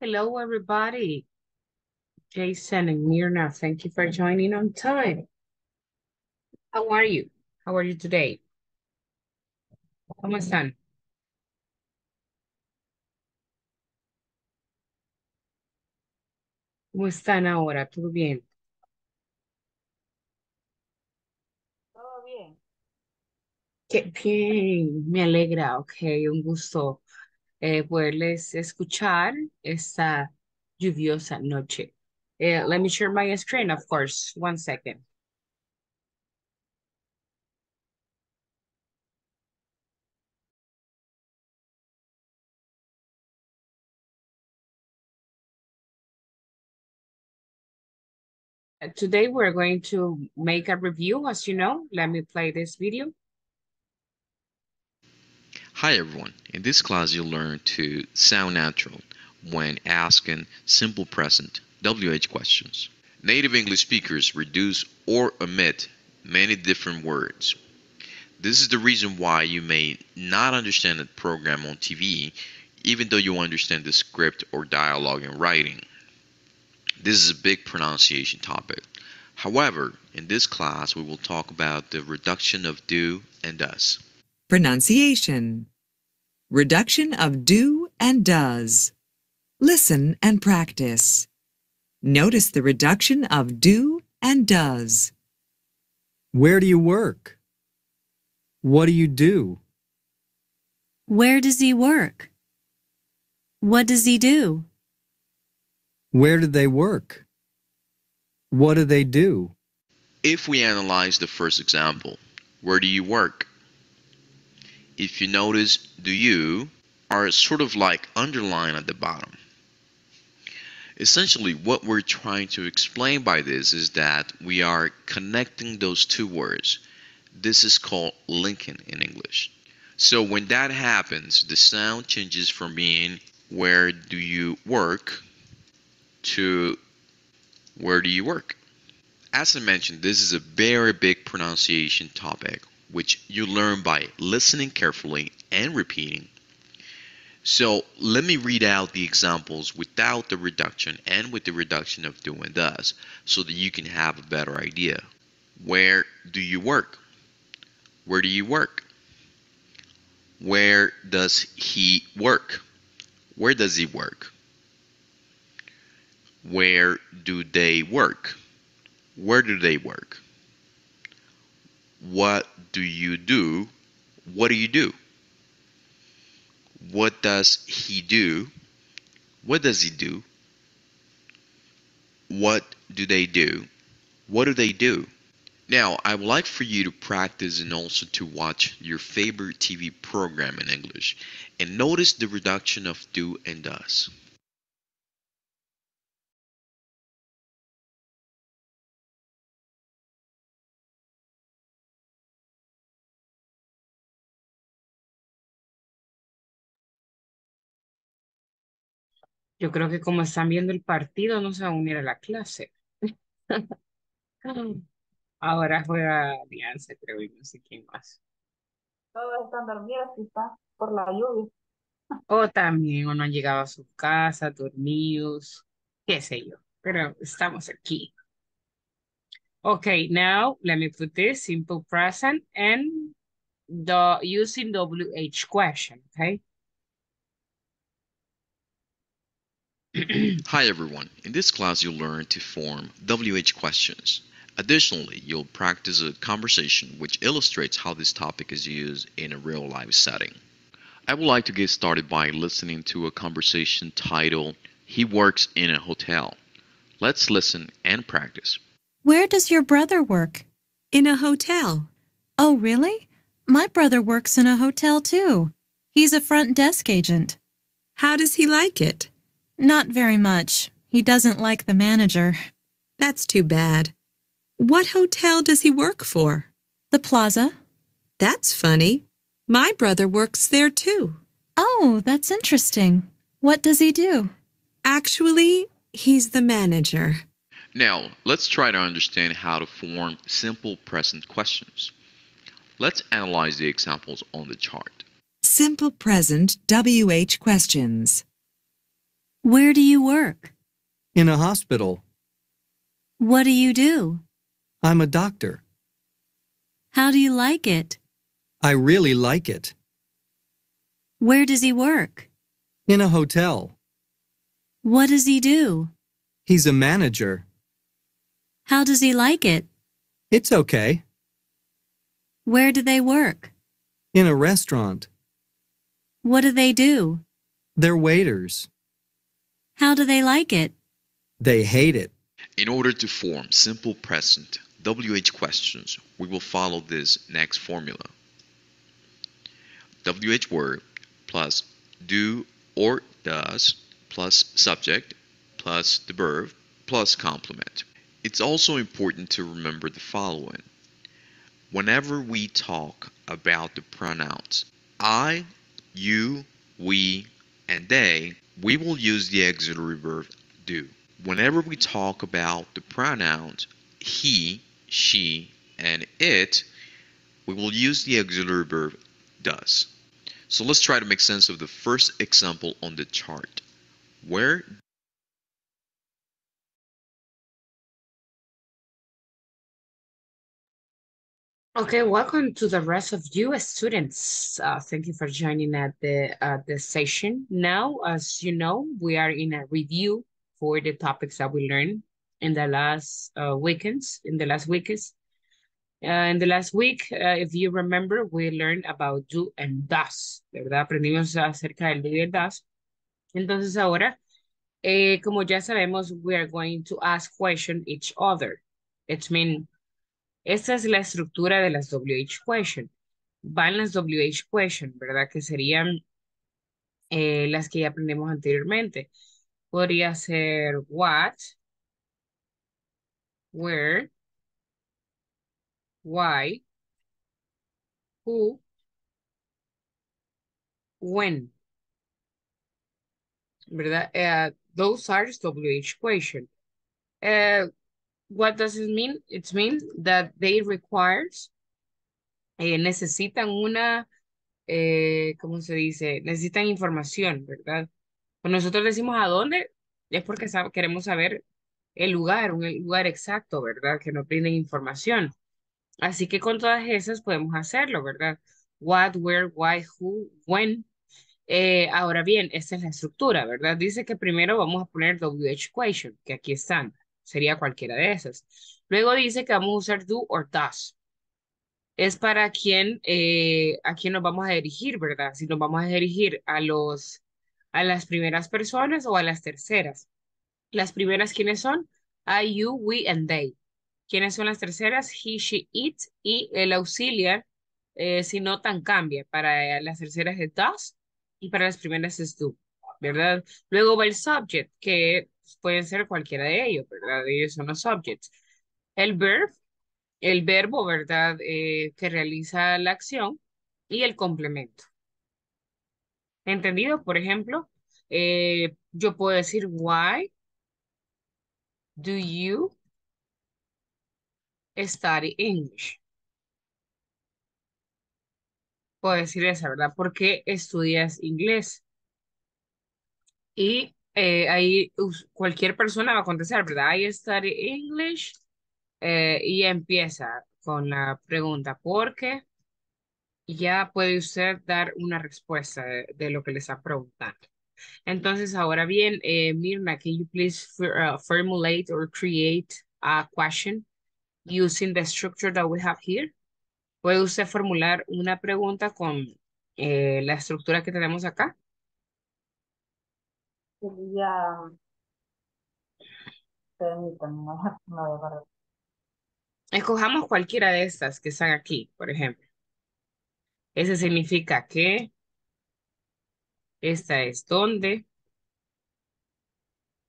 Hello, everybody. Jason and Mirna, thank you for joining on time. How are you? How are you today? ¿Cómo están? ¿Cómo están ahora? ¿Todo bien? Todo bien. Qué bien, me alegra, ok, un gusto eh, poderles escuchar esta lluviosa noche. Eh, let me share my screen, of course, one second. Uh, Today we're going to make a review, as you know. Let me play this video. Hi everyone, in this class you'll learn to sound natural when asking simple present WH questions. Native English speakers reduce or omit many different words. This is the reason why you may not understand a program on TV even though you understand the script or dialogue in writing. This is a big pronunciation topic. However, in this class we will talk about the reduction of do and does. Pronunciation. Reduction of do and does. Listen and practice. Notice the reduction of do and does. Where do you work? What do you do? Where does he work? What does he do? Where do they work? What do they do? If we analyze the first example, where do you work? If you notice, do you are sort of like underlined at the bottom. Essentially, what we're trying to explain by this is that we are connecting those two words. This is called linking in English. So when that happens, the sound changes from being where do you work to where do you work? As I mentioned, this is a very big pronunciation topic which you learn by listening carefully and repeating. So let me read out the examples without the reduction and with the reduction of do and does so that you can have a better idea. Where do you work? Where do you work? Where does he work? Where does he work? Where do they work? Where do they work? What do you do? What do you do? What does he do? What does he do? What do they do? What do they do? Now, I would like for you to practice and also to watch your favorite TV program in English and notice the reduction of do and does. Yo creo que como están viendo el partido, no se van a unir a la clase. Ahora juega Alianza, creo, y no sé quién más. Todos están dormidos quizás por la lluvia. O también, o no han llegado a su casa, dormidos, qué sé yo. Pero estamos aquí. Okay, now let me put this simple present and the using WH question, okay? Hi everyone, in this class you'll learn to form WH questions. Additionally, you'll practice a conversation which illustrates how this topic is used in a real life setting. I would like to get started by listening to a conversation titled, He Works in a Hotel. Let's listen and practice. Where does your brother work? In a hotel. Oh, really? My brother works in a hotel too. He's a front desk agent. How does he like it? Not very much. He doesn't like the manager. That's too bad. What hotel does he work for? The plaza? That's funny. My brother works there too. Oh, that's interesting. What does he do? Actually, he's the manager. Now, let's try to understand how to form simple present questions. Let's analyze the examples on the chart. Simple present WH questions. Where do you work? In a hospital. What do you do? I'm a doctor. How do you like it? I really like it. Where does he work? In a hotel. What does he do? He's a manager. How does he like it? It's okay. Where do they work? In a restaurant. What do they do? They're waiters. How do they like it? They hate it. In order to form simple present WH questions, we will follow this next formula. WH word plus do or does plus subject plus the verb plus complement. It's also important to remember the following. Whenever we talk about the pronouns I, you, we, and they, we will use the auxiliary verb do. Whenever we talk about the pronouns he, she, and it, we will use the auxiliary verb does. So let's try to make sense of the first example on the chart. Where Okay, welcome to the rest of you as students. Uh, thank you for joining at the uh, the session. Now, as you know, we are in a review for the topics that we learned in the last uh, weekends, in the last weeks. Uh, in the last week, uh, if you remember, we learned about do and does, ¿verdad? Aprendimos acerca del do y el does. Entonces ahora, eh, como ya sabemos, we are going to ask question each other. It means esta es la estructura de las WH question. Van las WH question, ¿verdad? Que serían eh, las que ya aprendimos anteriormente. Podría ser what, where, why, who, when. ¿Verdad? Uh, those are WH question. Uh, what does it mean? It means that they requires, eh, necesitan una, eh, ¿cómo se dice? Necesitan información, ¿verdad? Cuando nosotros decimos a dónde, es porque queremos saber el lugar, un lugar exacto, ¿verdad? Que nos brinden información. Así que con todas esas podemos hacerlo, ¿verdad? What, where, why, who, when. Eh, ahora bien, esta es la estructura, ¿verdad? Dice que primero vamos a poner WH question, que aquí están. Sería cualquiera de esas. Luego dice que vamos a usar do or does. Es para quien, eh, a quién nos vamos a dirigir, ¿verdad? Si nos vamos a dirigir a los, a las primeras personas o a las terceras. Las primeras, ¿quiénes son? I, you, we, and they. ¿Quiénes son las terceras? He, she, it. Y el auxiliar, eh, si no tan cambia. Para las terceras es does y para las primeras es do, ¿verdad? Luego va el subject, que pueden ser cualquiera de ellos, ¿verdad? Ellos son los subjects. El verb, el verbo, ¿verdad? Eh, que realiza la acción y el complemento. ¿Entendido? Por ejemplo, eh, yo puedo decir, why do you study English? Puedo decir esa, ¿verdad? ¿Por qué estudias inglés? Y eh, ahí cualquier persona va a contestar, ¿verdad? I study English eh, y empieza con la pregunta, ¿por qué? Ya puede usted dar una respuesta de, lo que le está preguntando. Entonces, ahora bien, eh, Mirna, can you please uh, formulate or create a question using the structure that we have here? ¿Puede usted formular una pregunta con eh, la estructura que tenemos acá? Sería... Permítanme, no, no Escojamos cualquiera de estas que están aquí, por ejemplo. Ese significa que esta es dónde,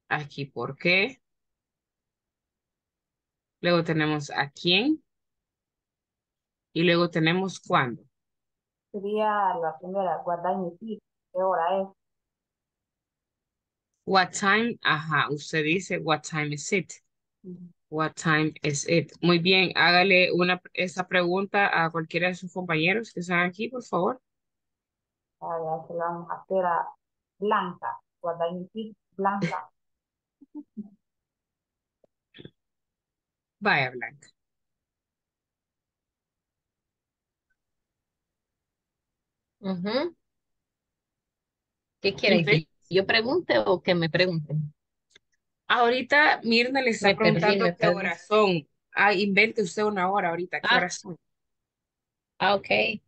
aquí por qué, luego tenemos a quién y luego tenemos cuándo. Sería la primera, guardar mi ¿qué hora es? What time, ajá, usted dice, what time is it? What time is it? Muy bien, hágale una, esa pregunta a cualquiera de sus compañeros que están aquí, por favor. Ah, se la vamos a hacer a Blanca. What time is it, Blanca. Vaya, Blanca. Ujú. ¿Qué quieren? Inve- ¿Que yo pregunte o que me pregunten? Ahorita Mirna le está Me perdí, preguntando me qué perdí. horas son. Ah, invente usted una hora ahorita. ¿Qué Ah. horas son? Ah, okay.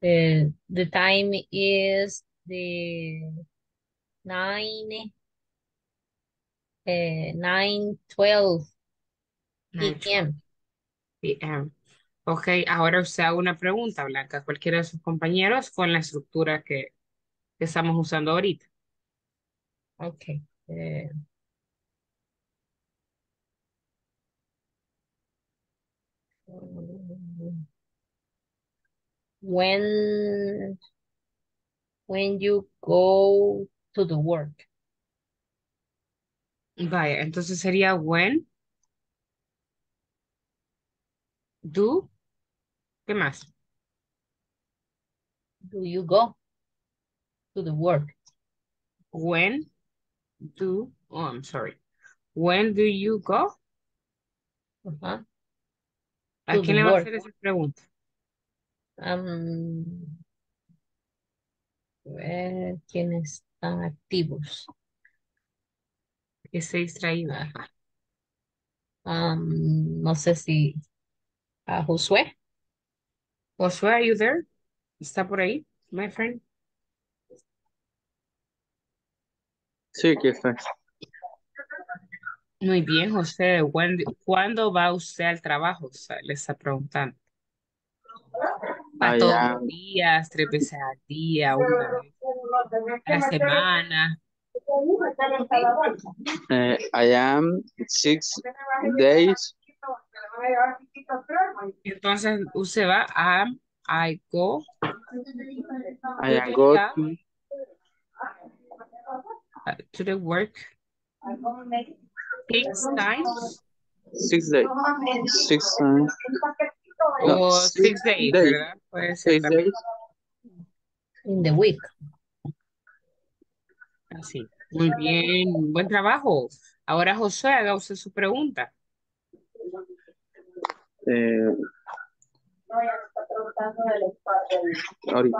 The, the time is the nine, eh, nine twelve p.m. PM. Ok, ahora usted haga una pregunta, Blanca, a cualquiera de sus compañeros con la estructura que, que estamos usando ahorita. Okay. when when you go to the work. Vaya, entonces sería when, do, ¿qué más? Do you go to the work? When do, oh, I'm sorry. When do you go? Ajá. ¿A To quién the le va a hacer esa pregunta? Am, ver quiénes están activos. Que esté distraído. Ah. Am, no sé si a Josué. Josué, are you there? ¿Está por ahí, my friend? Sí, aquí está. Muy bien, José. ¿Cuándo va usted al trabajo? O sea, le está preguntando. ¿Va I todos los días, tres veces al día, una vez a la semana? eh, I am six days. Entonces, usted va a, I go I am go to, to the work six times six days. Six times. No, o six six days, days. ¿verdad? Puede ser Six también days. In the week. así. Muy bien, buen trabajo. Ahora, José, haga usted su pregunta. Eh, ahorita,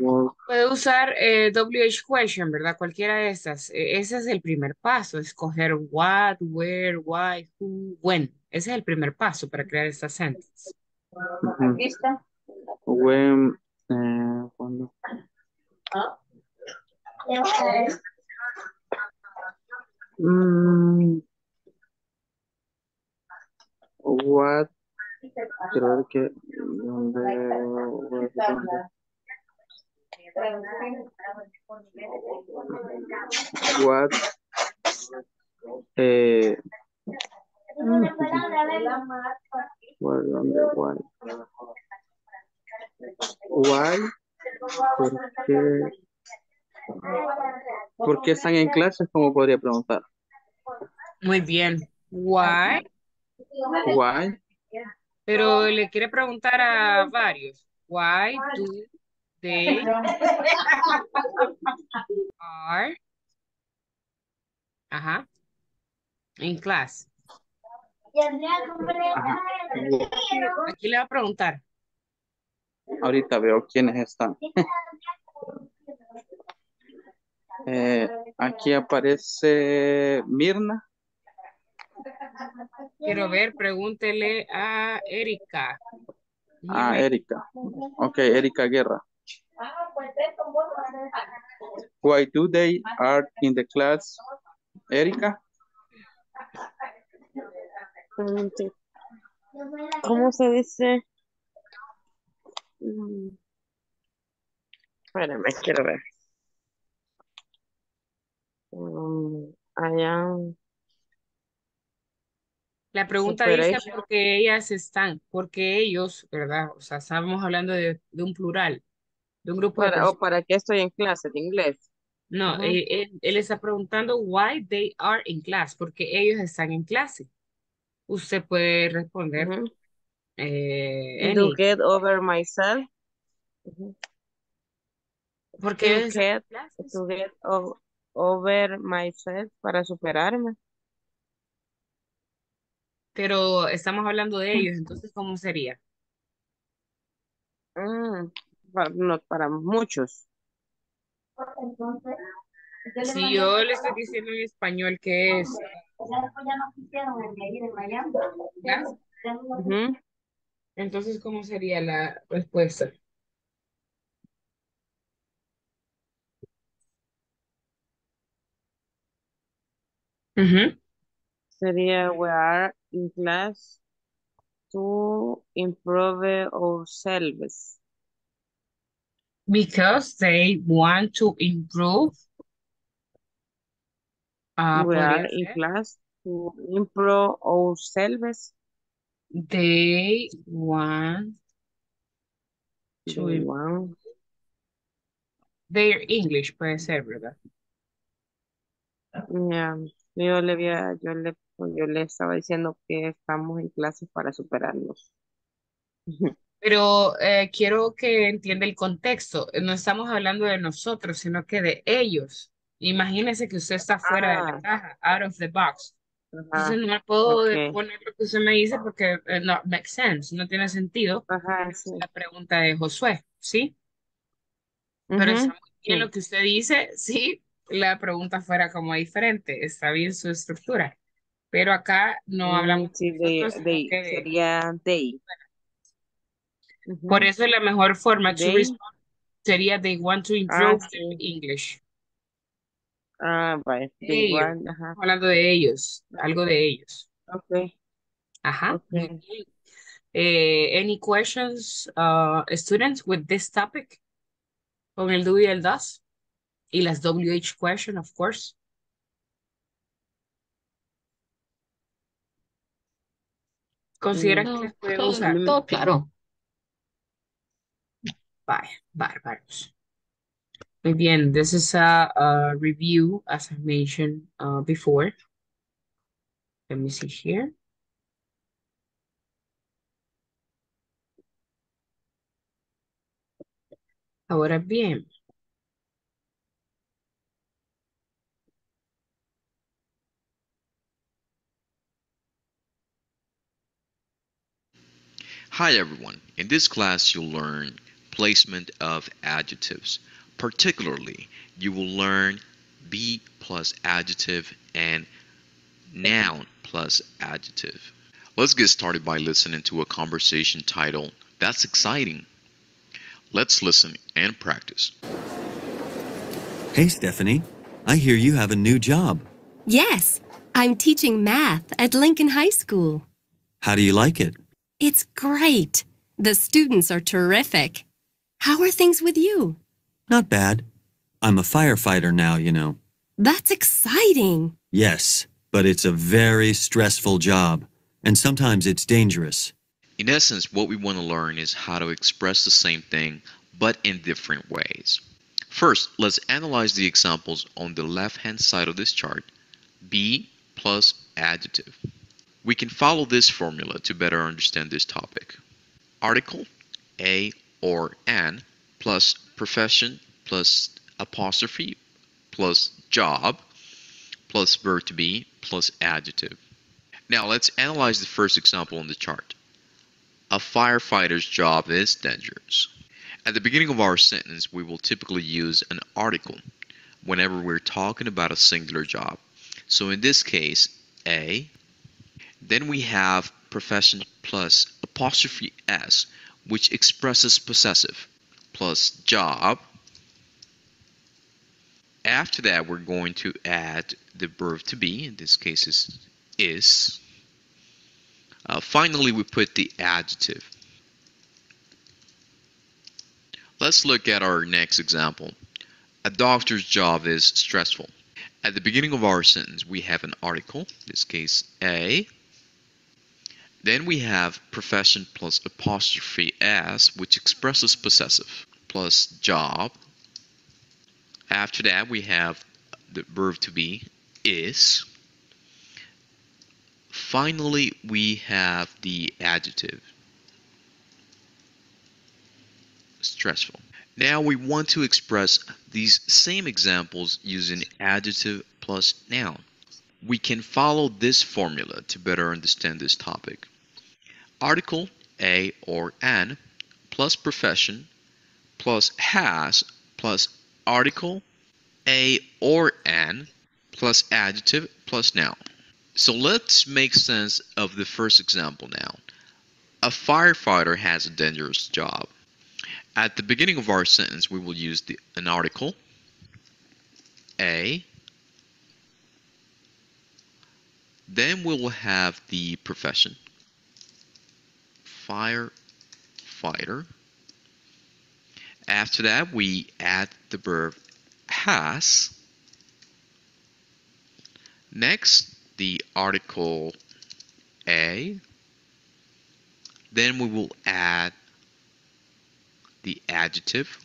what? Puede usar eh, WH question, ¿verdad? Cualquiera de estas. Eh, ese es el primer paso, escoger what, where, why, who, when. Ese es el primer paso para crear esta sentence. Ujú. When, eh, cuando, mm, what, quiero ver que, dónde, what, eh, what, dónde, why, why, ¿por qué, por qué están en clases? ¿Cómo podría preguntar? Muy bien. Why, Why, pero le quiere preguntar a varios. Why do they are ajá, in class? Aquí le va a preguntar. ahorita veo quiénes están. Eh, aquí aparece Mirna. Quiero ver, pregúntele a Erika. Ah, Erika. Ok, Erika Guerra. Why do they are in the class? Erika. ¿Cómo se dice? Mm, Espérame, quiero ver. Mm, I am La pregunta dice Separation. porque ellas están, porque ellos, ¿verdad? O sea, estamos hablando de, de un plural, de un grupo de para, o personas. para qué estoy en clase de inglés. No, Ujú. eh, él, él está preguntando why they are in class, porque ellos están en clase. Usted puede responder Ujú. eh, Do any. get over myself. Ujú. Porque To get, to get o- over myself para superarme. Pero estamos hablando de ellos, entonces, ¿cómo sería? Mm, para, no, para muchos. Si yo le estoy diciendo en español que es. Entonces, ¿cómo sería la respuesta? Sería we are in class to improve ourselves. Because they want to improve. Ah, we are in class to improve ourselves. They want to They want- their English, puede ser, ¿verdad? Ya, Yo le había, yo le, yo le estaba diciendo que estamos en clases para superarnos. Pero eh, quiero que entienda el contexto. No estamos hablando de nosotros, sino que de ellos. Imagínese que usted está fuera de la Ah. caja, out of the box. Ajá, Entonces no puedo ok. poner lo que usted me dice porque eh, no makes sense, no tiene sentido. ajá, sí. La pregunta de Josué, ¿sí? Pero Ujú, está muy bien sí. lo que usted dice, sí, la pregunta fuera como diferente, está bien su estructura. Pero acá no Mm, hablamos sí, de nosotros, que de- sería they. Por eso la mejor forma to They. respond sería they want to Ah, improve their sí. English. Ah. They Ellos, want, ajá. hablando de ellos, algo de ellos. Ok, Ajá. ok. muy bien. Eh, any questions, uh, students, with this topic? Con el do y el does. Y las WH question, of course. ¿Consideran que No, las pueden todo, usar? todo claro. Vaya, bárbaros. Muy bien, this is a, a review, as I mentioned uh, before. Let me see here. Ahora bien, Hi everyone. In this class you'll learn placement of adjectives. Particularly, you will learn be plus adjective and noun plus adjective. Let's get started by listening to a conversation titled That's Exciting. Let's listen and practice. Hey, Stephanie. I hear you have a new job. Yes, I'm teaching math at Lincoln High School. How do you like it? It's great. The students are terrific. How are things with you? Not bad. I'm a firefighter now, you know. That's exciting. Yes, but it's a very stressful job, and sometimes it's dangerous. In essence, what we want to learn is how to express the same thing but in different ways. First, let's analyze the examples on the left hand side of this chart. Be plus adjective. We can follow this formula to better understand this topic. Article, a or an, plus profession, plus apostrophe, plus job, plus verb to be, plus adjective. Now let's analyze the first example on the chart. A firefighter's job is dangerous. At the beginning of our sentence, we will typically use an article whenever we're talking about a singular job. So in this case, A. Then we have profession plus apostrophe S, which expresses possessive, plus job. After that, we're going to add the verb to be, in this case is is. Uh, finally, we put the adjective. Let's look at our next example. A doctor's job is stressful. At the beginning of our sentence, we have an article, in this case A. Then we have profession plus apostrophe S, which expresses possessive, plus job. After that, we have the verb to be is. Finally, we have the adjective stressful. Now we want to express these same examples using adjective plus noun. We can follow this formula to better understand this topic. Article a or an plus profession plus has plus article a or an plus adjective plus noun. So let's make sense of the first example now. A firefighter has a dangerous job. At the beginning of our sentence, we will use the, an article, a, then we will have the profession, firefighter. After that, we add the verb has. Next, the article a. Then we will add the adjective.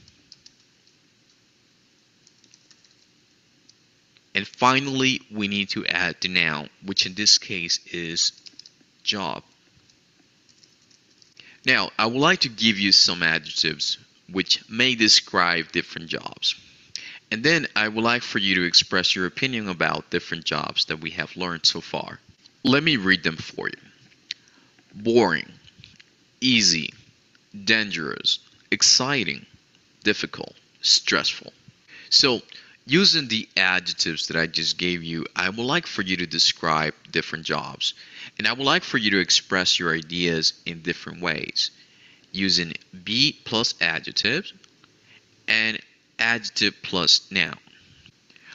And finally, we need to add the noun, which in this case is job. Now, I would like to give you some adjectives which may describe different jobs. And then I would like for you to express your opinion about different jobs that we have learned so far. Let me read them for you. Boring, easy, dangerous, exciting, difficult, stressful. So using the adjectives that I just gave you, I would like for you to describe different jobs. And I would like for you to express your ideas in different ways using be plus adjectives and adjective plus noun.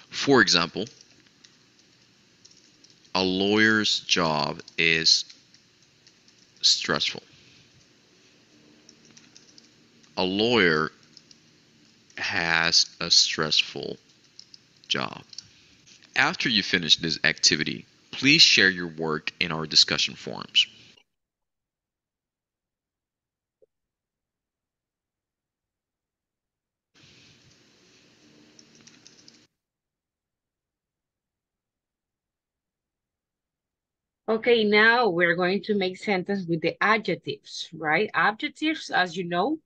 For example, a lawyer's job is stressful. A lawyer has a stressful job. After you finish this activity, please share your work in our discussion forums. Okay, now we're going to make sentence with the adjectives, right? Adjectives, as you know,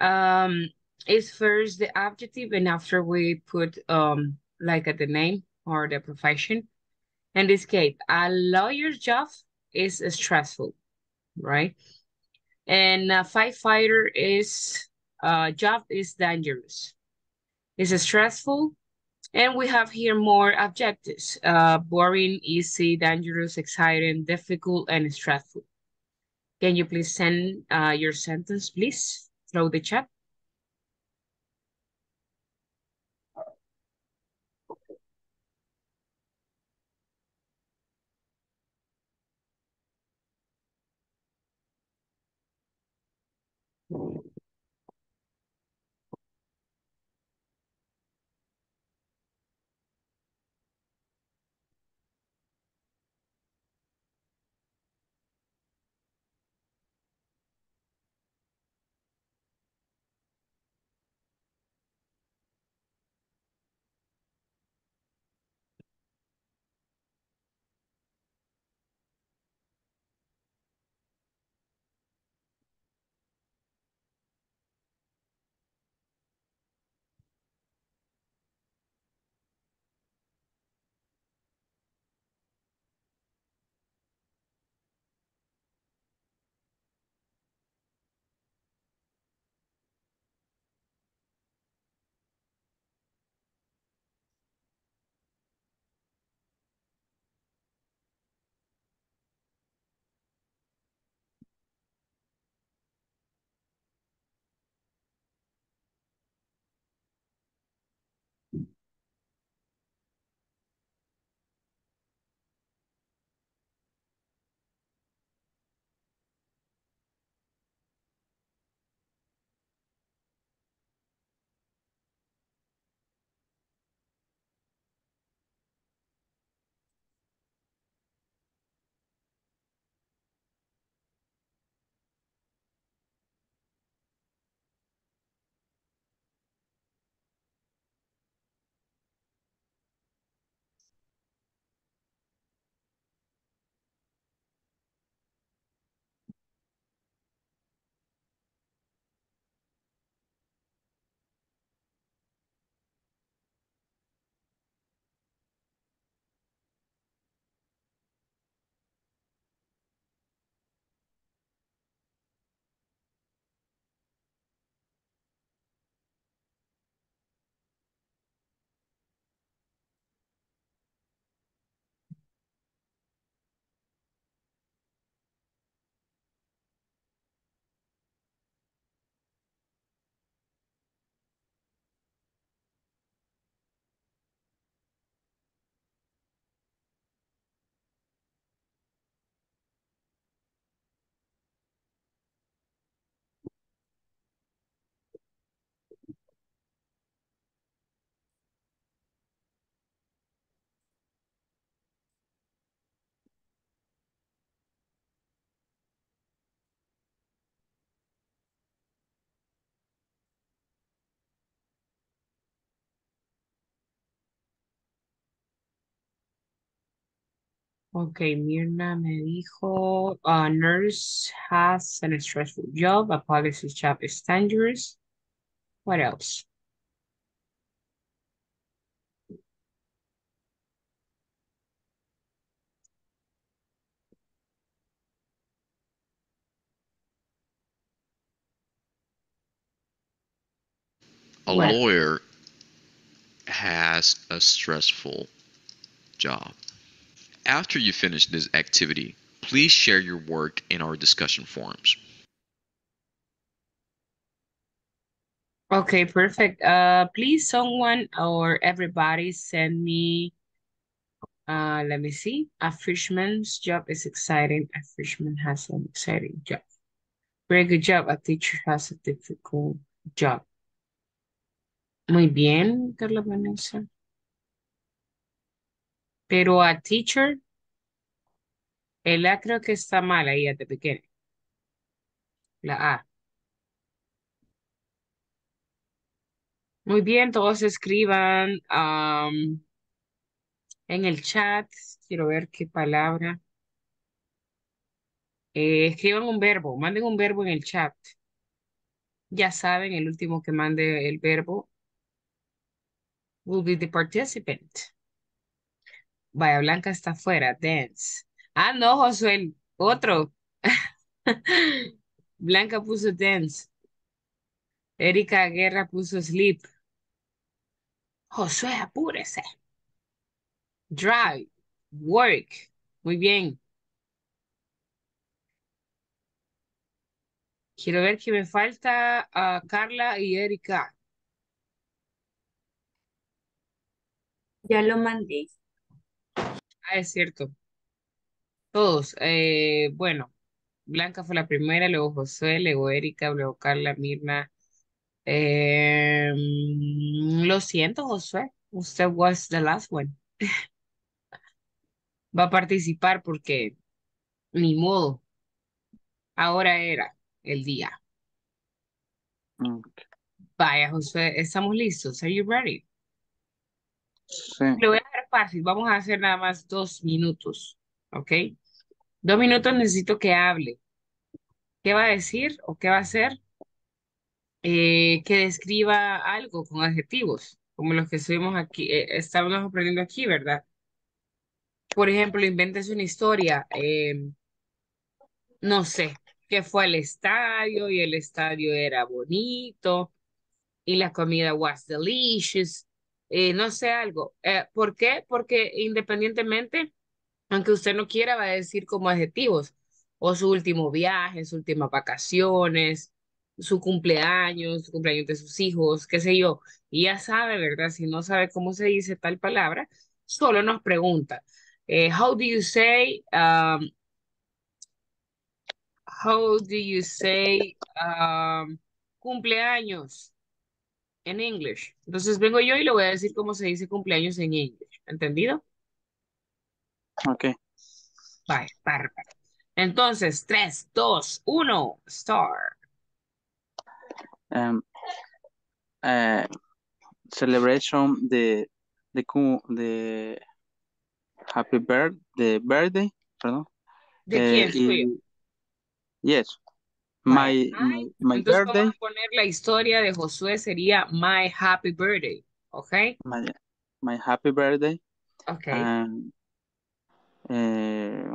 um, is first the adjective and after we put um like at the name or the profession. In this case, a lawyer's job is stressful, right? And a firefighter is uh, job is dangerous. It's stressful, and we have here more adjectives. Uh, boring, easy, dangerous, exciting, difficult, and stressful. Can you please send uh, your sentence, please, through the chat? Ok, Mirna me dijo, a nurse has a stressful job, a policy job is dangerous. What else? A What? lawyer has a stressful job. After you finish this activity, please share your work in our discussion forums. Okay, perfect. Uh, please someone or everybody send me, uh, let me see. A fisherman's job is exciting. A fisherman has an exciting job. Very good job. A teacher has a difficult job. Muy bien, Carla Vanessa. Pero a teacher, el A creo que está mal ahí the beginning. La A. Muy bien, todos escriban en el chat. Quiero ver qué palabra. Eh, escriban un verbo, manden un verbo en el chat. Ya saben, el último que mande el verbo will be the participant. Vaya Blanca está afuera, dance. Ah, no, Josué, otro. Blanca puso dance. Erika Guerra puso sleep. Josué, apúrese. Drive, work. Muy bien. Quiero ver que me falta a Carla y Erika. Ya lo mandé. Ah, es cierto. Todos. eh, bueno, Blanca fue la primera, luego Josué, luego Erika, luego Carla, Mirna. Eh, mm, lo siento, Josué. Usted was the last one. Va a participar porque ni modo. Ahora era el día. Vaya, Josué, estamos listos. Are you ready? Sí. Le voy fácil. Vamos a hacer nada más dos minutos. ¿Ok? Dos minutos necesito que hable. ¿Qué va a decir o qué va a hacer? Eh, que describa algo con adjetivos, como los que estuvimos aquí, eh, estábamos aprendiendo aquí, ¿verdad? Por ejemplo, inventes una historia, eh, no sé, que fue al estadio y el estadio era bonito y la comida was delicious, eh, no sé algo. Eh, ¿por qué? Porque independientemente, aunque usted no quiera, va a decir como adjetivos, o su último viaje, sus últimas vacaciones, su cumpleaños, su cumpleaños de sus hijos, qué sé yo, y ya sabe, ¿verdad? Si no sabe cómo se dice tal palabra, solo nos pregunta, eh, how do you say, um, how do you say um, cumpleaños en English? Entonces vengo yo y le voy a decir cómo se dice cumpleaños en English, ¿entendido? Ok. Vale, bárbaro. Entonces, 3, 2, 1, start. Um, uh, celebration the the cu- the happy birth the birthday perdón ¿De Eh, quién? Suyo. y- yes. My my, my Entonces birthday vamos a poner la historia de Josué sería My Happy Birthday, ¿ok? my my happy birthday Ok. and eh,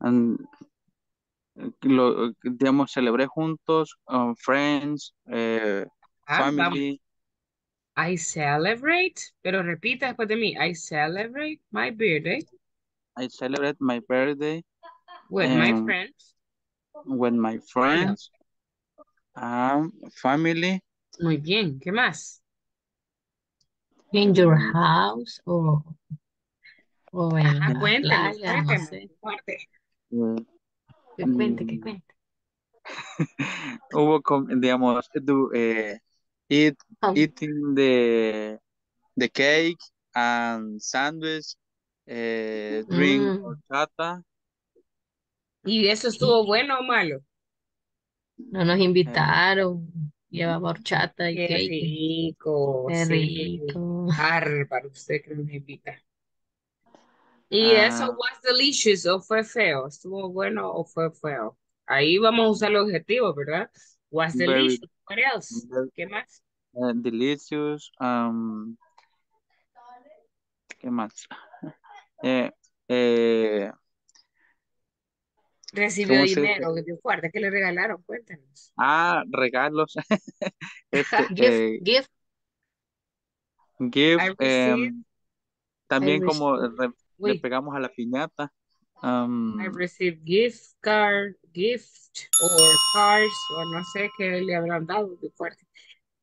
and lo digamos celebré juntos um, friends eh, Ah, vamos. family I celebrate, pero repita después de mí. I celebrate my birthday I celebrate my birthday with my um, friends. With my friends and family Muy bien, ¿qué más? In your Mm. house o, o en Ah, la cuéntenos, playa, no sé. fuerte. eh, Que cuente, que Mm. cuente. hubo, digamos, do, eh, eat, Oh, eating the, the cake and sandwich, eh, drink mm, horchata, ¿Y eso estuvo bueno o malo? no nos invitaron. Llevaba horchata y Qué cake. rico, Qué sí. rico. Bárbaro, usted que nos invita. Y eso Ah, was delicious o fue feo, estuvo bueno o fue feo. Ahí vamos a usar los objetivos, ¿verdad? Was very, delicious. What else? very ¿Qué más? uh, delicious. Um, ¿qué más? Eh, eh, Recibió dinero, qué fuerte, ¿qué le regalaron? Cuéntanos. Ah, regalos. Este, Gift, eh, gift. I received, em, también como re- le pegamos a la piñata. I received gift card, gift or cards, o no sé qué le habrán dado de fuerte.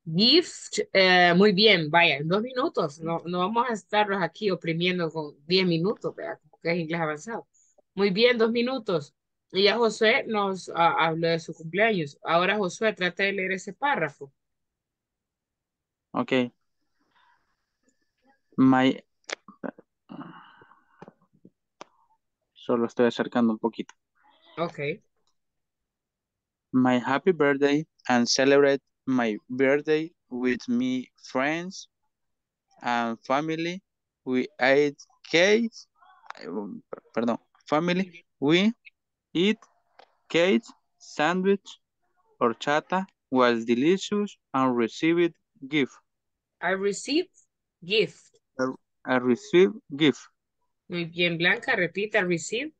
Gift, eh, muy bien, vaya, en dos minutos, no, no vamos a estarlos aquí oprimiendo con diez minutos, vea, como que es inglés avanzado. Muy bien, dos minutos. Y ya Josué nos ah, habló de su cumpleaños. Ahora Josué, trata de leer ese párrafo. ok. My, solo estoy acercando un poquito. Ok. My happy birthday and celebrate my birthday with me friends and family. We ate cake. um, Perdón, family. We eat cake, sandwich, horchata was delicious and received gift. I received gift. I received gift. Muy bien, Blanca, repita, receive.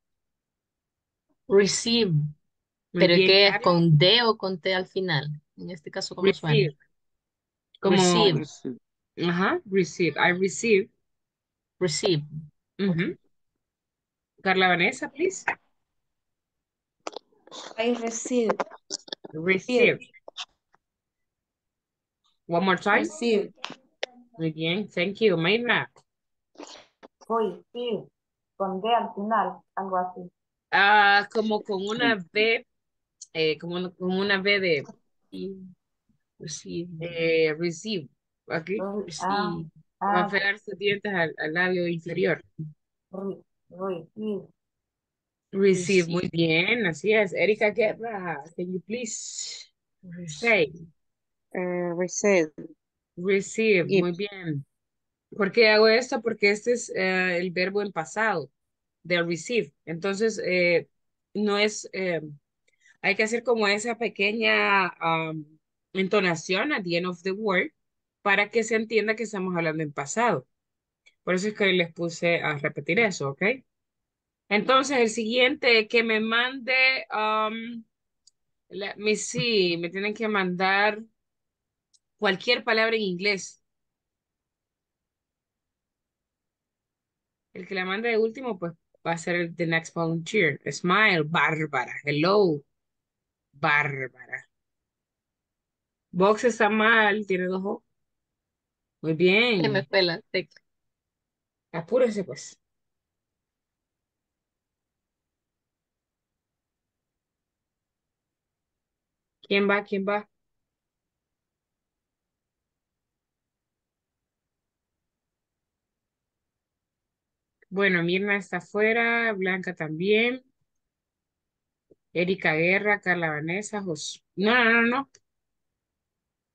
Receive. Muy ¿Pero bien, qué es? Carla. ¿Con D o con T al final? En este caso, ¿cómo suena? Receive. Como, Receive. Receive. ajá, receive. I receive. Receive. Carla Vanessa, please. I received. Receive. One more time. Received. Muy bien, thank you. Mayra. Receive. Con D al final, algo así. Ah, como con una B, eh, como una- con una B de Receive. eh, receive. Aquí. Ah. Va a ah, pegar sus dientes al, al labio inferior. receive. Receive, muy Receive. bien, así es. Erika Guerra, can you please say Eh, receive. receive? Give. Muy bien. ¿Por qué hago esto? Porque este es eh, el verbo en pasado, de receive. Entonces, eh, no es, eh, hay que hacer como esa pequeña um, entonación at the end of the word para que se entienda que estamos hablando en pasado. Por eso es que les puse a repetir eso, ¿ok? Entonces, el siguiente que me mande, um, let me see, me tienen que mandar cualquier palabra en inglés. El que la mande de último, pues va a ser el the next volunteer. Smile, Bárbara. Hello, Bárbara. Box está mal, tiene dos O. Muy Se me bien. fue la tecla. Apúrese, pues. ¿Quién va? ¿Quién va? Bueno, Mirna está afuera, Blanca también, Erika Guerra, Carla Vanessa, Jos... No, no, no, no.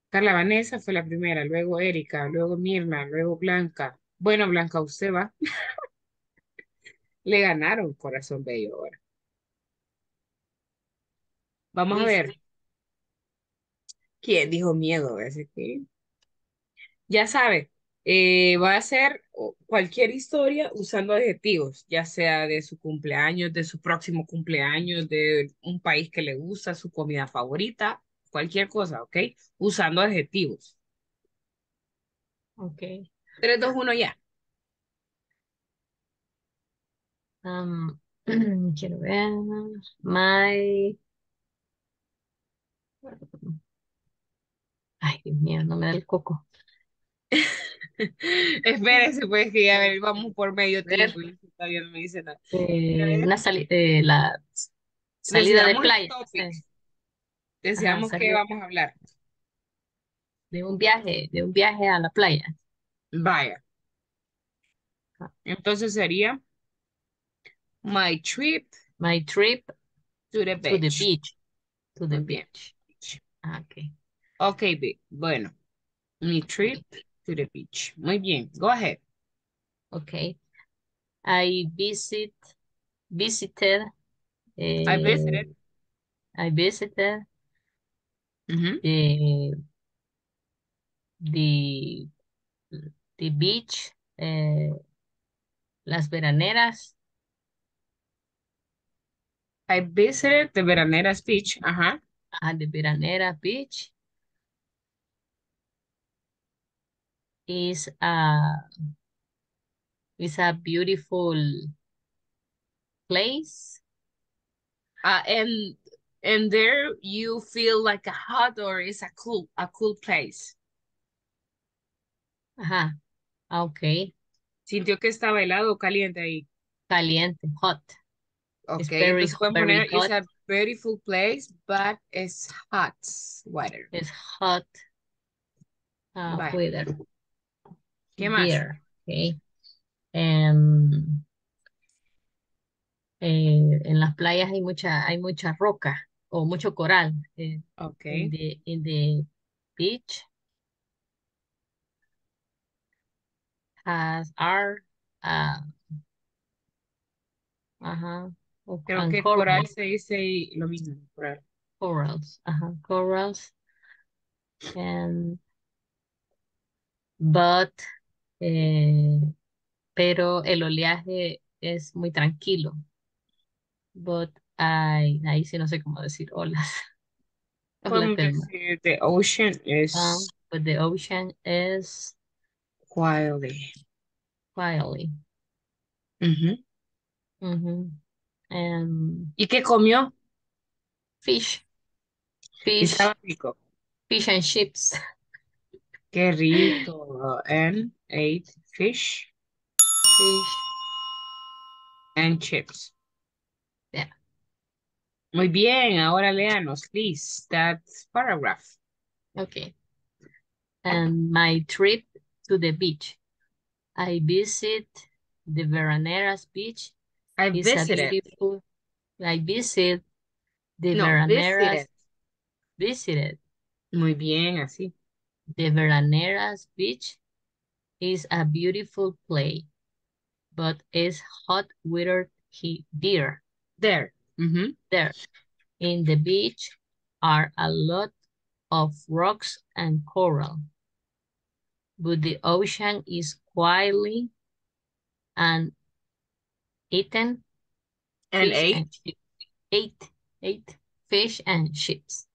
Carla Vanessa fue la primera, luego Erika, luego Mirna, luego Blanca. Bueno, Blanca, usted va. Le ganaron, corazón bello ahora. Vamos a ver. ¿Quién dijo miedo? Ese que ya sabe, eh, va a ser cualquier historia usando adjetivos, ya sea de su cumpleaños, de su próximo cumpleaños, de un país que le gusta, su comida favorita, cualquier cosa, ¿ok? Usando adjetivos. Ok. 3, 2, 1, ya. Um, quiero ver. My. Ay, Dios mío, no me da el coco. Espérese, pues, que ya ver, vamos por medio A ver, tiempo y todavía no me dice nada. A eh, ver, una sali- eh, la salida de decidamos el playa. topic. Ajá, Decidamos qué salida vamos a hablar. de un viaje, de un viaje a la playa. Vaya. Ah, Entonces sería my trip My trip to the to the beach. beach. To the Muy bien. beach. Ah, ok. Ok, Vic. Bueno, mi trip to the beach. Muy bien. Go ahead. Okay. I visit, visited. I eh, visited. I visited Ujú. the the the beach, eh, las veraneras. I visited the Veraneras Beach. Ajá. Ah, the Veraneras Beach is a is a beautiful place. Uh, and and there you feel like a hot or is a cool a cool place. Ajá. Ah, Okay. Sintió que estaba helado o caliente ahí. Caliente, hot. Ok, very- very poner it's a beautiful place, but it's hot weather. It's hot uh, weather. ¿Qué más? There. Okay. Em, eh, en las playas hay mucha, hay mucha roca o mucho coral. eh, Ok. in the in the beach has are uh, ajá, o- Creo que coral- coral se dice lo mismo, coral. corals, ajá, corals and but eh, pero el oleaje es muy tranquilo. But ay, ahí sí no sé cómo decir olas. Olas decir the ocean is Ah, but the ocean is quietly. quietly. Ujú. Mhm. And ¿Y qué comió? fish. Fish, fish and chips. Qué rico. And ate fish Fish. and chips. Yeah. Muy bien, ahora léanos, please, that paragraph. Okay. And my trip to the beach. I visit the Veraneras beach. I It's visited. beautiful. I visit the No, Veraneras. visited. Visited Muy bien, así. The Veraneras beach. is a beautiful place, but it's hot weather he there. There. Ujú. There, in the beach, are a lot of rocks and coral, but the ocean is quietly and eaten And ate. and. Ate, ate fish and chips.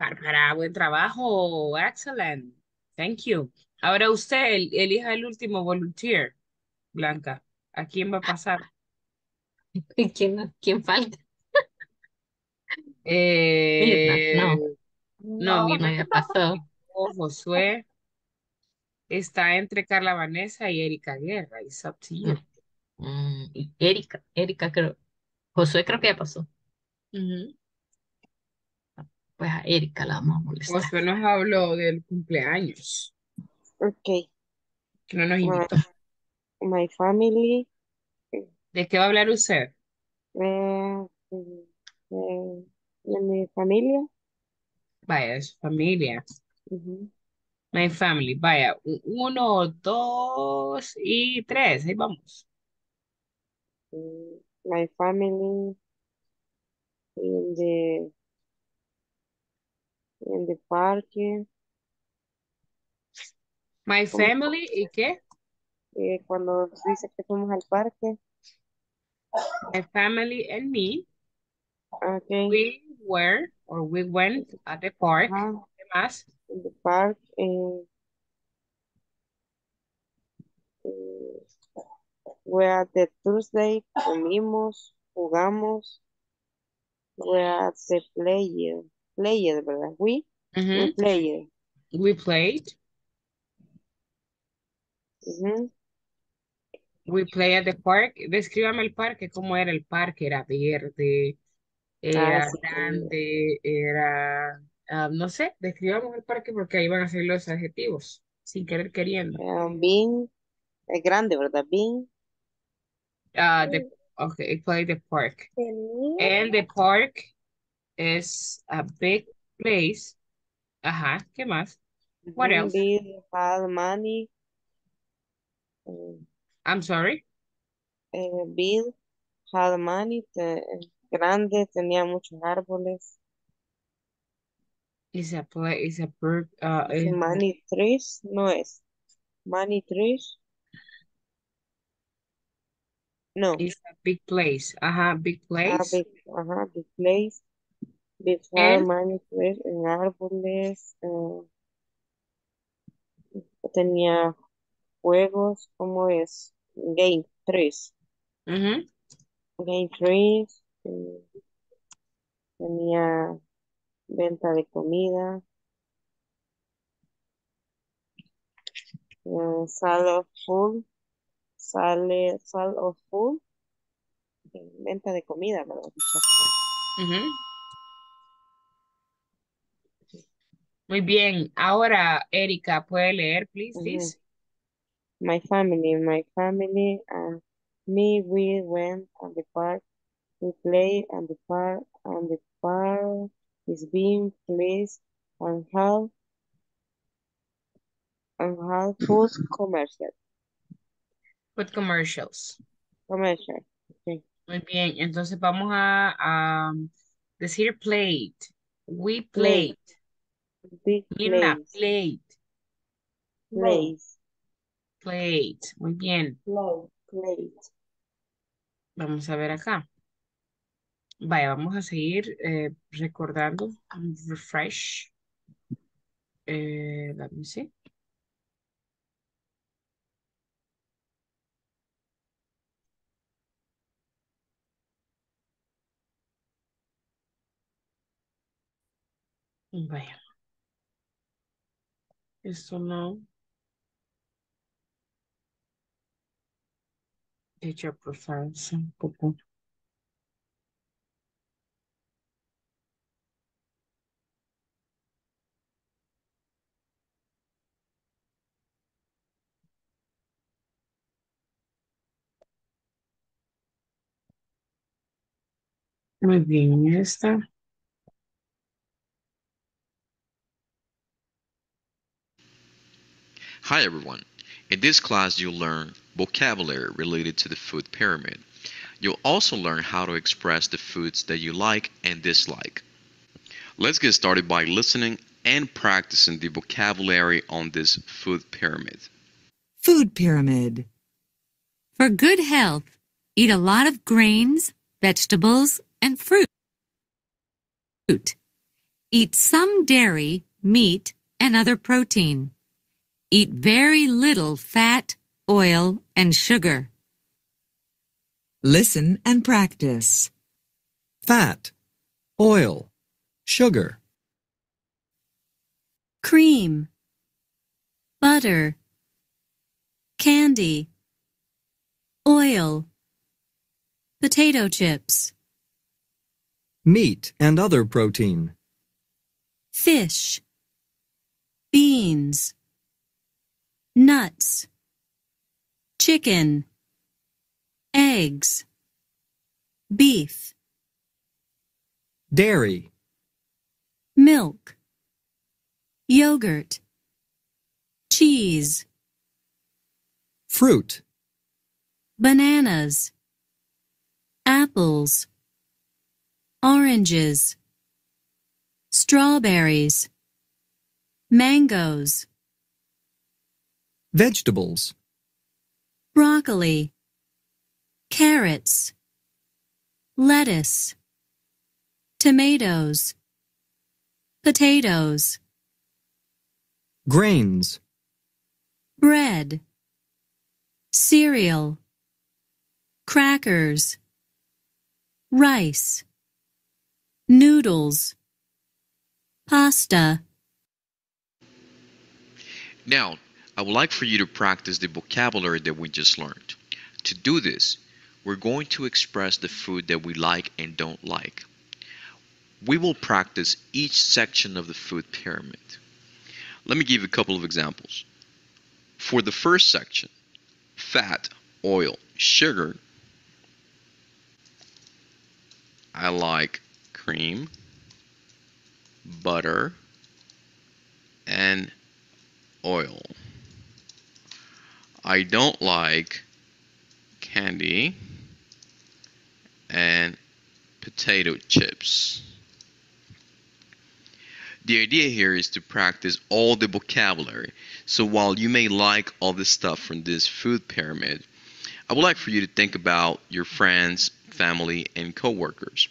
Bárbara, buen trabajo. Excellent. Thank you. Ahora usted, el- elija el último volunteer, Blanca. ¿A quién va a pasar? ¿Quién, quién falta? Eh, no. no, No, ya pasó. Josué está entre Carla Vanessa y Erika Guerra. It's up to you. Mm, y Erika, Erika creo. Josué creo que ya pasó. Pues a Erika la vamos a molestar. Josué nos habló del cumpleaños, Okay. que no nos invitó. my family. ¿De qué va a hablar usted? eh, eh, de mi familia. Vaya, de su familia. My family. Vaya, uno, dos y tres. Ahí vamos. Mm, My family the in the parque. My family, ¿y qué? Eh, cuando dice que fuimos al parque. My family and me, Okay. we were, or we went at the park. Ajá. ¿Qué más? In the park. eh, eh, where the Thursday comimos, jugamos. Where the player, player, ¿verdad? We, we Ujú. player. We played. We play at the park. Descríbame el parque, cómo era el parque. Era verde, era Ah, sí, grande, era, ah, no sé, describamos el parque porque ahí van a ser los adjetivos, sin querer queriendo. eh, Bean, es grande, ¿verdad? Bean. Ah, the, okay, play the park. And the park is a big place. Ajá, ¿qué más? What else? Bill had money. I'm sorry. Eh, Bill had money, te- grande, tenía muchos árboles. Is a play, is a bird, uh, is- money trees, no es. Money trees. No. is a big place. Ajá, big Ah, place. big, ajá, big place. Farm, money trees, en árboles. eh, tenía juegos, ¿cómo es? Game trees. Ujú. Game trees. eh, tenía venta de comida. eh, sale of food. Sale, sale of food. eh, venta de comida, ¿verdad? Ujú. Muy bien. Ahora, Erika, ¿puede leer, please, this? My family, my family and me, we went at the park. We play at the park, and the park is being placed and have and have food commercial. Food commercials. Commercial. Okay. Muy bien. Entonces vamos a, a decir played. We played. Big Mirna, played. Place. Played. Muy bien. Play. Place. Vamos a ver acá. Vaya, vamos a seguir eh, recordando. Refresh. Eh, let me see. Vaya. Isso não. Deixa eu aprofundar um pouco. Bem, esta. Hi everyone. In this class you'll learn vocabulary related to the food pyramid. You'll also learn how to express the foods that you like and dislike. Let's get started by listening and practicing the vocabulary on this food pyramid. Food pyramid. For good health, eat a lot of grains, vegetables, and fruit. Fruit. Eat some dairy, meat, and other protein. Eat very little fat, oil, and sugar. Listen and practice. Fat, oil, sugar, Cream. Butter. Candy. Oil. Potato chips. meat and other protein, Fish. Beans. Nuts. Chicken. Eggs. Beef. dairy, Milk. Yogurt. Cheese. fruit, Bananas. Apples. Oranges. Strawberries. Mangoes. Vegetables, Broccoli. Carrots. Lettuce. Tomatoes. Potatoes. grains, bread, cereal, crackers, rice, noodles, pasta. Now, I would like for you to practice the vocabulary that we just learned. To do this, we're going to express the food that we like and don't like. We will practice each section of the food pyramid. Let me give you a couple of examples. For the first section, fat, oil, sugar, I like cream, butter, and oil. I don't like candy and potato chips. The idea here is to practice all the vocabulary. So while you may like all the stuff from this food pyramid, I would like for you to think about your friends, family, and coworkers,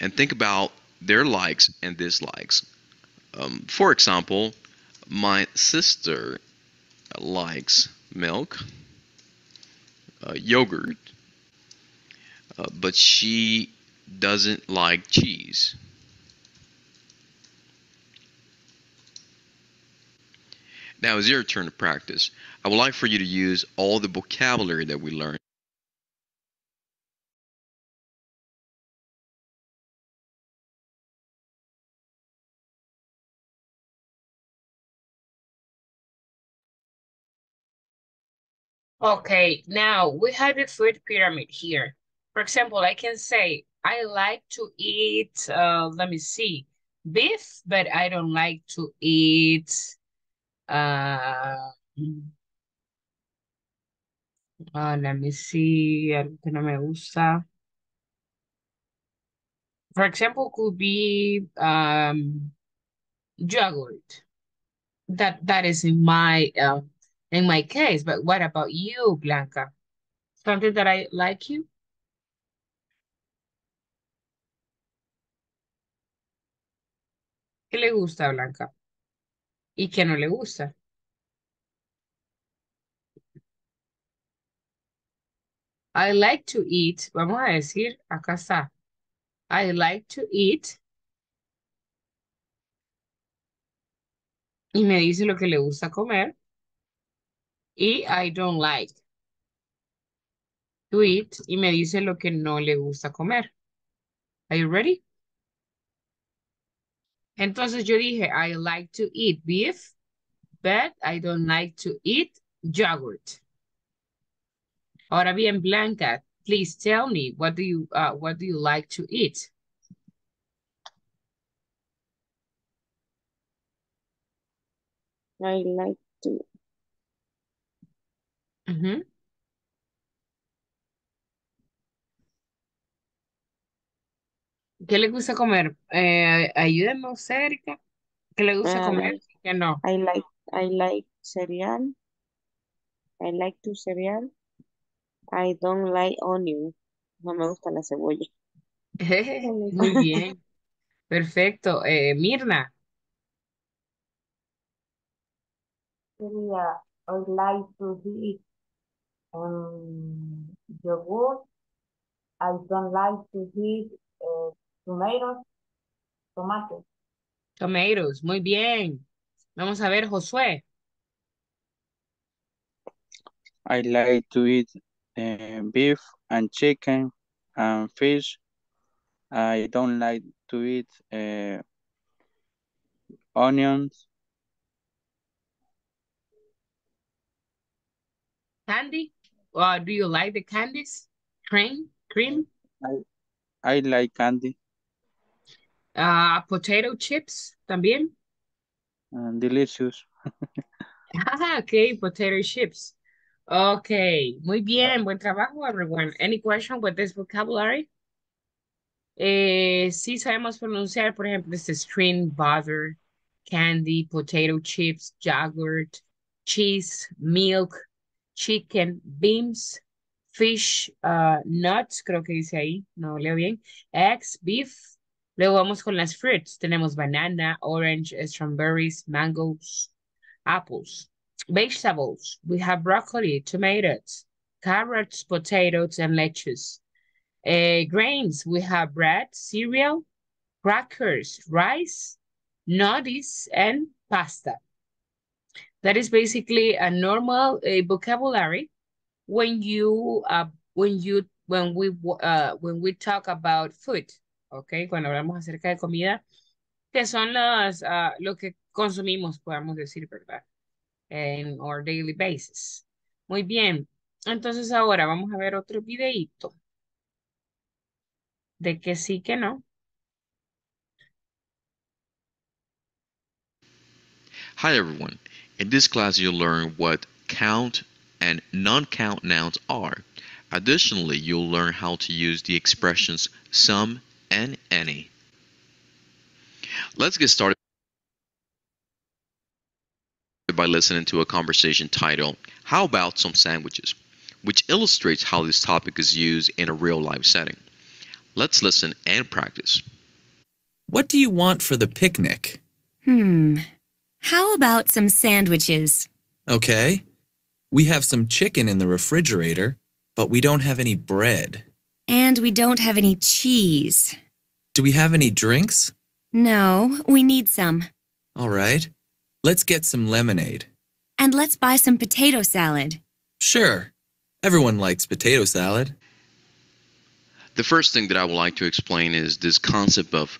and think about their likes and dislikes. Um, for example, my sister likes milk, uh, yogurt, uh, but she doesn't like cheese. Now it's your turn to practice. I would like for you to use all the vocabulary that we learned. Okay, now we have the food pyramid here. For example, I can say, I like to eat, uh, let me see, beef, but I don't like to eat, uh, uh, let me see, algo que no me gusta. For example, could be um, yogurt. That that is in my uh, in my case. But what about you, Blanca? Something that I like you? ¿Qué le gusta a Blanca? ¿Y qué no le gusta? I like to eat, vamos a decir, acá está. I like to eat. Y me dice lo que le gusta comer. Y I don't like to eat. Y me dice lo que no le gusta comer. Are you ready? Entonces yo dije, I like to eat beef, but I don't like to eat yogurt. Ahora bien, Blanca, please tell me, what do you, uh, what do you like to eat? I like to, Ujú. ¿Qué le gusta comer? Eh, ayúdame, Erika. ¿Qué le gusta um, comer? ¿Qué no? I like, I like cereal. I like to cereal. I don't like onion. No me gusta la cebolla. Muy bien. Perfecto. Eh, Mirna. Sería, I like to eat um, yogurt. I don't like to eat uh, tomatoes, tomates. Tomatoes. Muy bien. Vamos a ver, Josué. I like to eat uh, beef and chicken and fish. I don't like to eat uh, onions. Candy. Uh, do you like the candies? Cream? Cream? I, I like candy Uh, potato chips también. and delicious. Ah, ok, potato chips. Ok, muy bien, buen trabajo, everyone. Any question with this vocabulary? Eh, sí sabemos pronunciar, por ejemplo, este string, butter, candy, potato chips, yogurt, cheese, milk, chicken, beans, fish, uh, nuts, creo que dice ahí, no leo bien, eggs, beef. Luego vamos con las fruits. Tenemos banana, orange, strawberries, mangoes, apples. Vegetables, we have broccoli, tomatoes, carrots, potatoes, and lettuce. Uh, grains, we have bread, cereal, crackers, rice, nutties, and pasta. That is basically a normal uh, vocabulary when you uh, when you when we uh, when we talk about food, okay? Cuando hablamos acerca de comida, que son las uh, lo que consumimos, podemos decir, ¿verdad? En our daily basis. Muy bien. Entonces ahora vamos a ver otro videíto de que sí que no. Hi everyone. In this class you'll learn what count and non-count nouns are. Additionally, you'll learn how to use the expressions some and any. Let's get started by listening to a conversation titled, How About Some Sandwiches? which illustrates how this topic is used in a real life setting. Let's listen and practice. What do you want for the picnic? Hmm. How about some sandwiches? Okay. We have some chicken in the refrigerator, but we don't have any bread. And we don't have any cheese. Do we have any drinks? No, we need some. All right. Let's get some lemonade. And let's buy some potato salad. Sure. Everyone likes potato salad. The first thing that I would like to explain is this concept of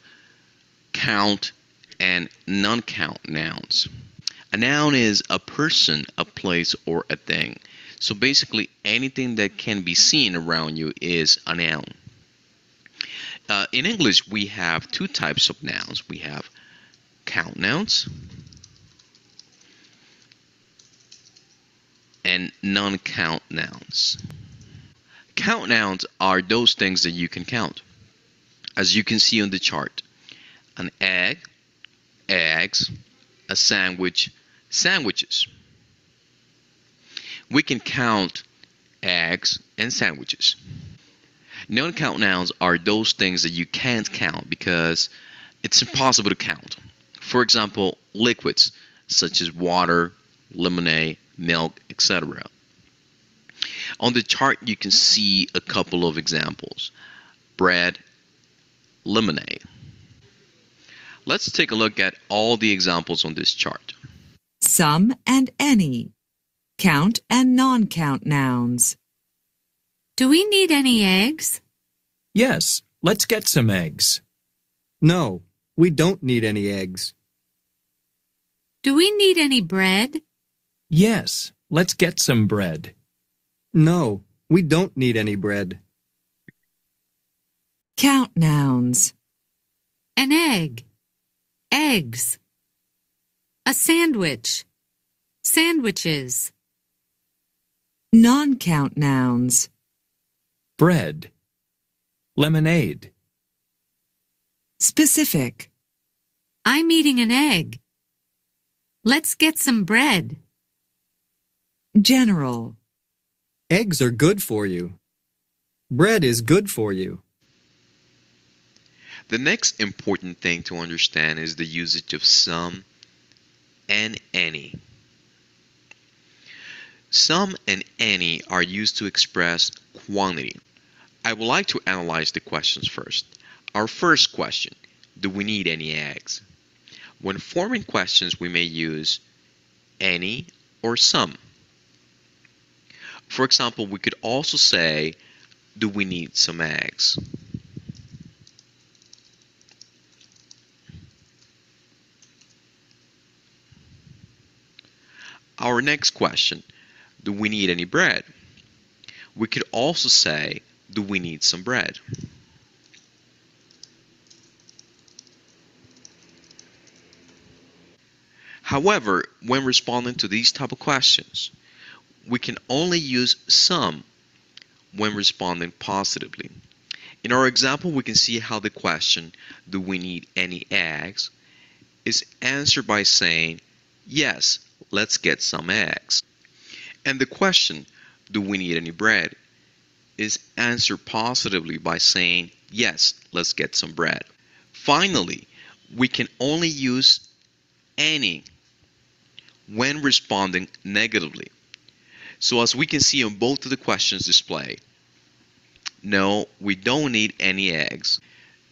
count and non count nouns. A noun is a person, a place, or a thing. So basically, anything that can be seen around you is a noun. Uh, in English, we have two types of nouns. We have count nouns and non-count nouns. Count nouns are those things that you can count. As you can see on the chart, an egg, eggs, a sandwich, sandwiches. We can count eggs and sandwiches. Non-count nouns are those things that you can't count because it's impossible to count. For example, liquids such as water, lemonade, milk, etc. On the chart, you can see a couple of examples bread, lemonade. Let's take a look at all the examples on this chart. Some and any. Count and non count nouns. Do we need any eggs? Yes, let's get some eggs. No, we don't need any eggs. Do we need any bread? Yes, let's get some bread. No, we don't need any bread. Count nouns. An egg. Eggs. A sandwich. Sandwiches. Non count nouns. Bread. Lemonade. Specific. I'm eating an egg. Let's get some bread. General. Eggs are good for you. Bread is good for you. The next important thing to understand is the usage of some and any. Some and any are used to express quantity. I would like to analyze the questions first. Our first question, do we need any eggs? When forming questions, we may use any or some. For example, we could also say, do we need some eggs? Our next question, do we need any bread? We could also say, do we need some bread? However, when responding to these type of questions, we can only use some when responding positively. In our example, we can see how the question, do we need any eggs, is answered by saying, yes, let's get some eggs. And the question, do we need any bread, is answered positively by saying, yes, let's get some bread. Finally, we can only use any when responding negatively. So as we can see on both of the questions displayed, no, we don't need any eggs.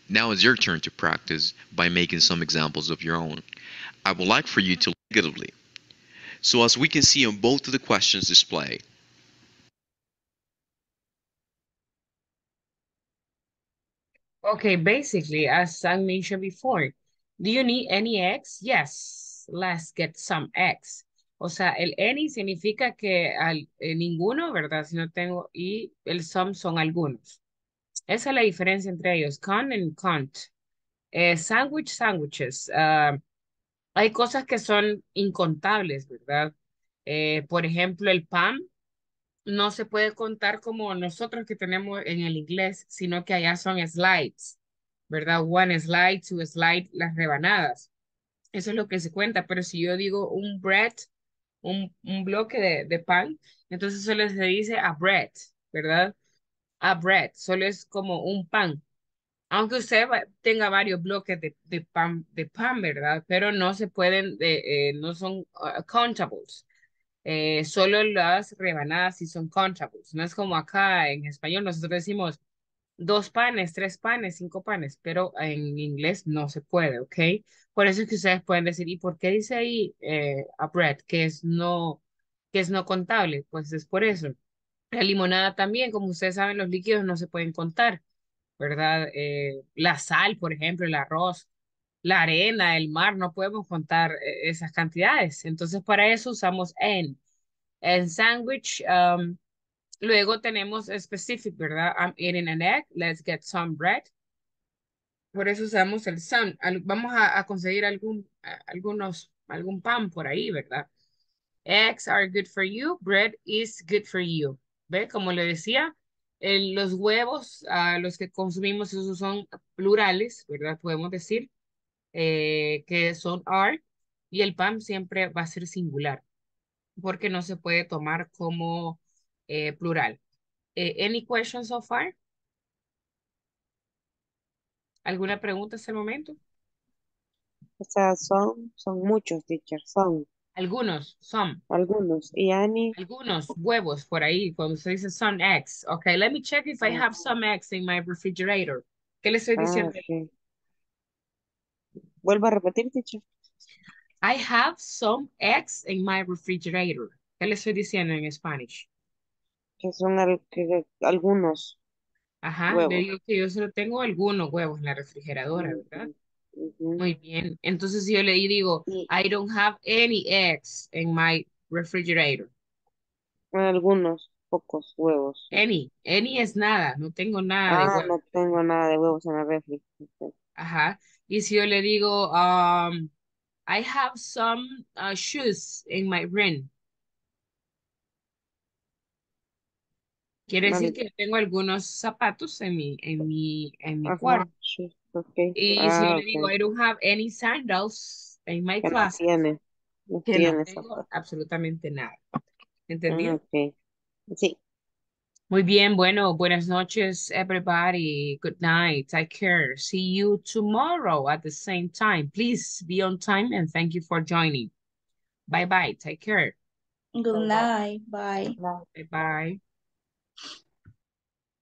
Now it's your turn to practice by making some examples of your own. I would like for you to negatively. So as we can see on both of the questions displayed, Okay, basically, as I mentioned before, do you need any eggs? Yes, let's get some eggs. O sea, el any significa que al, eh, ninguno, ¿verdad? Si no tengo, y el some son algunos. Esa es la diferencia entre ellos, con y can't. Eh, sandwich, sandwiches. Ah, hay cosas que son incontables, ¿verdad? Eh, por ejemplo, el pan no se puede contar como nosotros que tenemos en el inglés, sino que allá son slides, ¿verdad? One slide, two slide, las rebanadas. Eso es lo que se cuenta, pero si yo digo un bread, un, un bloque de, de pan, entonces solo se dice a bread, ¿verdad? A bread, solo es como un pan. Aunque usted tenga varios bloques de, de pan, de pan, ¿verdad? Pero no se pueden, eh, eh, no son uh, countables. Eh, solo las rebanadas sí son countables. No es como acá en español, nosotros decimos dos panes, tres panes, cinco panes, pero en inglés no se puede, ¿ok? Por eso es que ustedes pueden decir, ¿y por qué dice ahí eh, a bread, que es no, que es no contable? Pues es por eso. La limonada también, como ustedes saben, los líquidos no se pueden contar, ¿verdad? Eh, la sal, por ejemplo, el arroz, la arena, el mar, no podemos contar eh, esas cantidades. Entonces, para eso usamos en. En sandwich, um, luego tenemos specific, ¿verdad? I'm eating an egg, let's get some bread. Por eso usamos el some. Vamos a, conseguir algún, algunos, algún pan por ahí, ¿verdad? Eggs are good for you, bread is good for you. ¿Ve? Como le decía, los huevos, a los que consumimos, esos son plurales, ¿verdad? Podemos decir eh, que son are, y el pan siempre va a ser singular, porque no se puede tomar como eh, plural. Eh, any questions so far? ¿Alguna pregunta hasta el momento? O sea, son, son muchos, teacher, son Algunos, some. algunos. Y Annie, Algunos huevos por ahí, cuando se dice some eggs. Okay, let me check if I have some eggs in my refrigerator. ¿Qué le estoy ah, diciendo? Vuelvo a repetir, teacher. I have some eggs in my refrigerator. ¿Qué le estoy diciendo en Spanish? Que son al- que- algunos Ajá, le huevos. digo que yo solo tengo algunos huevos en la refrigeradora, ¿verdad? Muy bien. Entonces yo le digo, I don't have any eggs in my refrigerator. algunos pocos huevos. Any, any es nada, no tengo nada de Ah, huevo. no tengo nada de huevos en la refri. Ajá. Y si yo le digo, um, I have some uh, shoes in my room. Quiere decir que tengo algunos zapatos en mi, en mi, en mi Ajá, cuarto. sí, ok. Y si yo Ah, le digo, ok. I don't have any sandals in my Que no closet, tiene, no que no tiene tengo zapatos. absolutamente nada. Ah, ¿Entendido? ok. Sí. Muy bien, bueno, buenas noches, everybody. Good night. Take care. See you tomorrow at the same time. Please be on time and thank you for joining. Bye bye. Take care. Good Bye bye. night. Bye. Bye. Bye bye.